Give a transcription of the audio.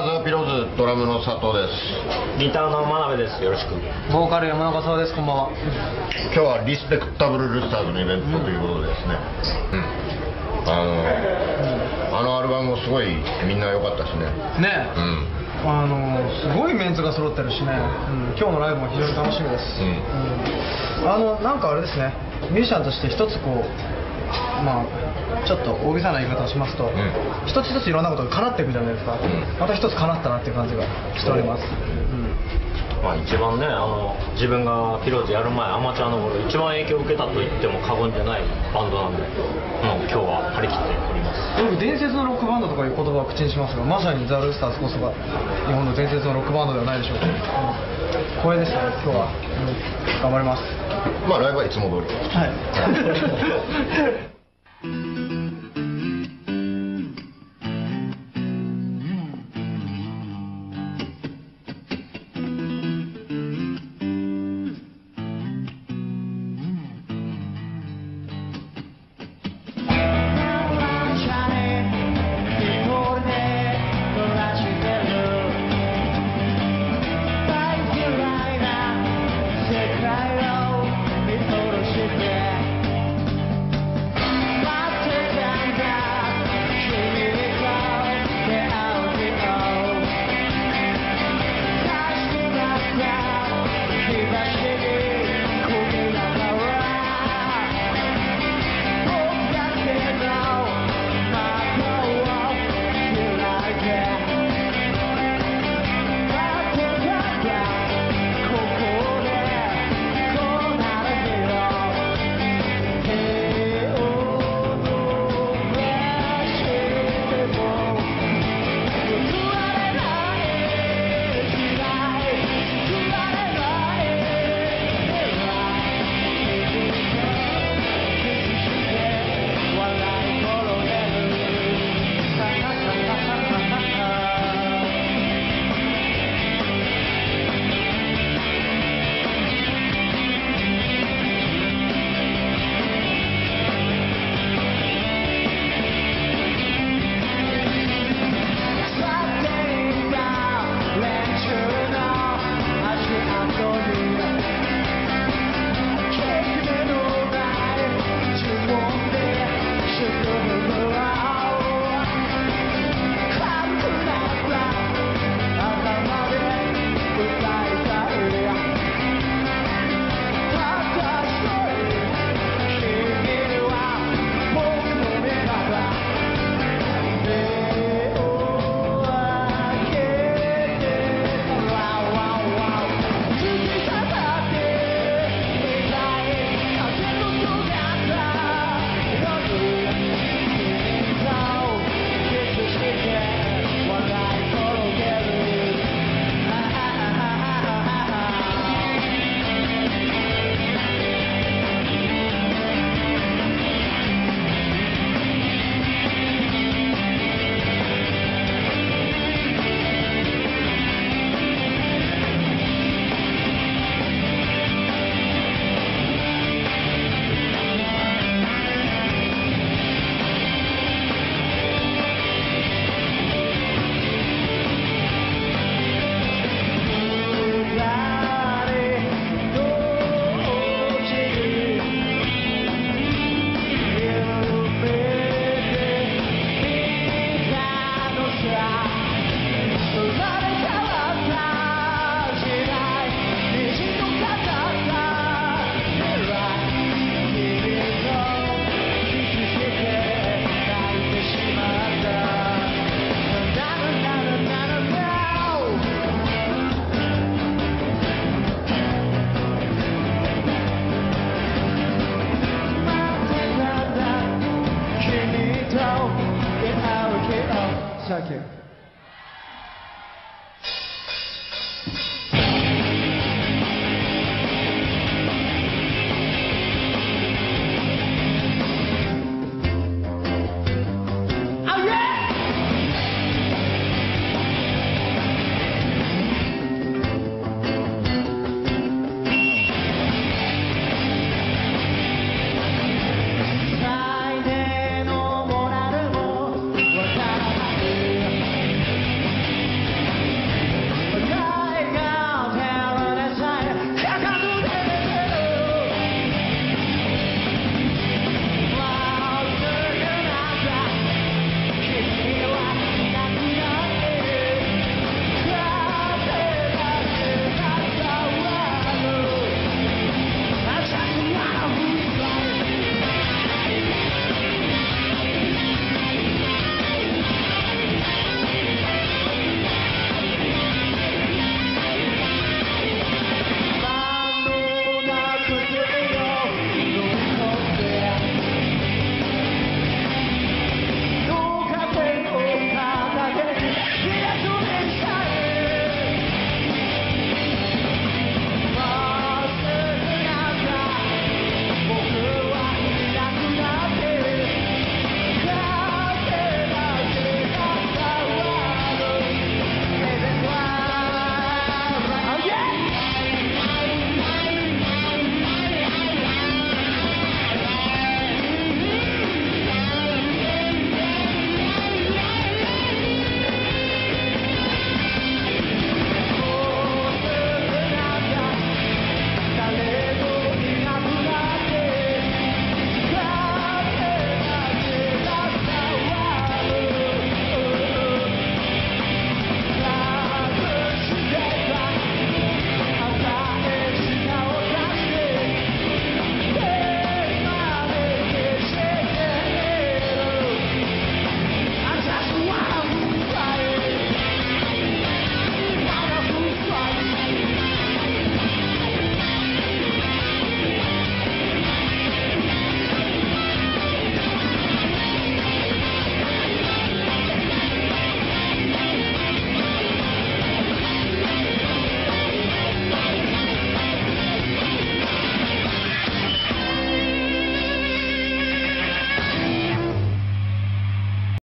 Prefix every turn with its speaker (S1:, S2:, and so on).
S1: ザーピローズドラムの佐藤です。
S2: ギターの真鍋です。よろしく。
S3: ボーカル山中沢ですこんばんは。
S1: 今日はリスペクタブルルスターズのイベントということでですね、うん、あの、あのアルバムもすごいみんな良かったしね。
S3: ね。
S1: うん。
S3: あのすごいメンツが揃ってるしね、うん、今日のライブも非常に楽しみです、
S1: うん。
S3: うん。あのなんかあれですね。ミュージシャンとして一つこうまあちょっと大げさな言い方をしますと、
S1: ん。
S3: 一つ一ついろんなことが叶っていくじゃないですか、
S1: ん。
S3: また一つ叶ったなっていう感じがしております、うん。
S2: まあ一番ねあの自分がピローズやる前アマチュアの頃一番影響を受けたと言っても過言じゃないバンドなんで、もう今日は張り切っております。
S3: よく伝説のロックバンドとかいう言葉を口にしますがまさにザ・ルースターズこそが日本の伝説のロックバンドではないでしょうか、うん、光栄ですね今日は、うん頑張ります。
S1: まあライブはいつも通り。
S3: はい achar.